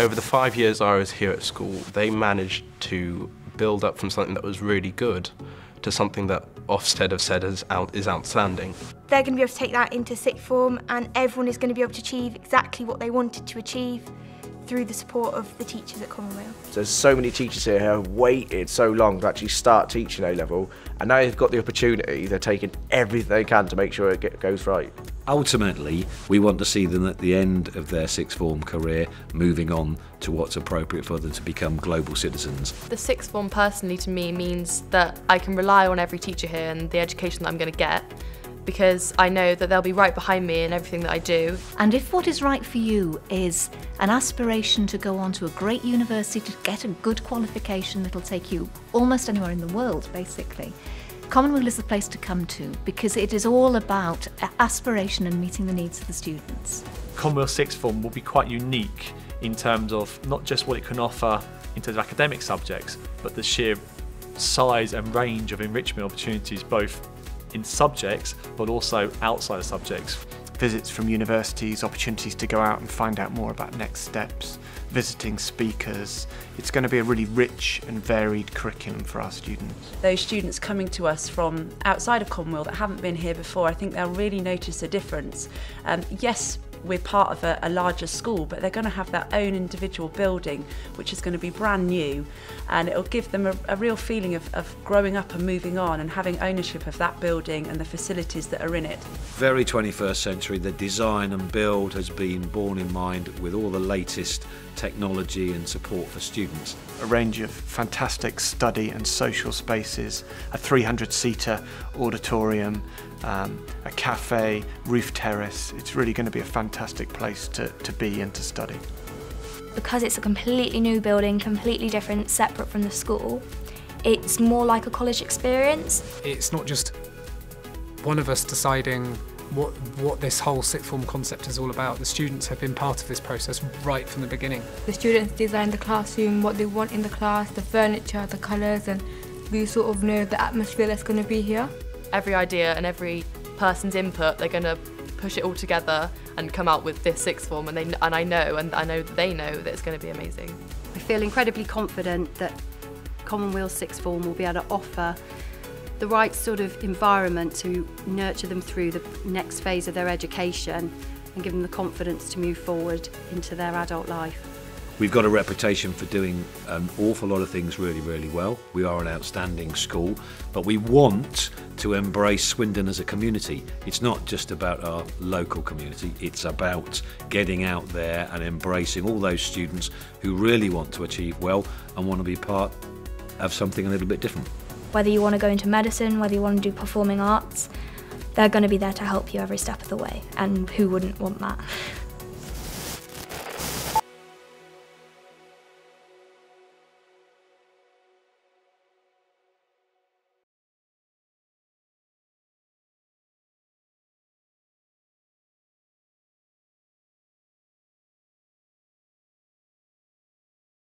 Over the five years I was here at school, they managed to build up from something that was really good to something that Ofsted have said is, out, is outstanding. They're going to be able to take that into sixth form and everyone is going to be able to achieve exactly what they wanted to achieve through the support of the teachers at Commonweal. There's so many teachers here who have waited so long to actually start teaching A level, and now they've got the opportunity. They're taking everything they can to make sure it get, goes right. Ultimately, we want to see them at the end of their sixth form career moving on to what's appropriate for them to become global citizens. The sixth form personally to me means that I can rely on every teacher here and the education that I'm going to get because I know that they'll be right behind me in everything that I do. And if what is right for you is an aspiration to go on to a great university to get a good qualification that'll take you almost anywhere in the world, basically, Commonweal is the place to come to because it is all about aspiration and meeting the needs of the students. Commonweal Sixth Form will be quite unique in terms of not just what it can offer in terms of academic subjects, but the sheer size and range of enrichment opportunities both in subjects but also outside of subjects. Visits from universities, opportunities to go out and find out more about next steps, visiting speakers. It's going to be a really rich and varied curriculum for our students. Those students coming to us from outside of Commonweal that haven't been here before, I think they'll really notice a difference. Um, yes, we're part of a, a larger school, but they're going to have their own individual building, which is going to be brand new, and it'll give them a, a real feeling of, of growing up and moving on and having ownership of that building and the facilities that are in it. Very 21st century, the design and build has been borne in mind with all the latest technology and support for students. A range of fantastic study and social spaces, a 300 seater auditorium, um, a cafe, roof terrace. It's really going to be a fantastic place to, to be and to study. Because it's a completely new building, completely different, separate from the school, it's more like a college experience. It's not just one of us deciding what what this whole sixth form concept is all about. The students have been part of this process right from the beginning. The students design the classroom, what they want in the class, the furniture, the colours, and we sort of know the atmosphere that's going to be here. Every idea and every person's input, they're going to push it all together and come out with this sixth form, and they and I know, and I know that they know that it's going to be amazing. I feel incredibly confident that Commonweal sixth form will be able to offer the right sort of environment to nurture them through the next phase of their education and give them the confidence to move forward into their adult life. We've got a reputation for doing an awful lot of things really, really well. We are an outstanding school, but we want to embrace Swindon as a community. It's not just about our local community, it's about getting out there and embracing all those students who really want to achieve well and want to be part of something a little bit different whether you want to go into medicine, whether you want to do performing arts, they're going to be there to help you every step of the way. And who wouldn't want that?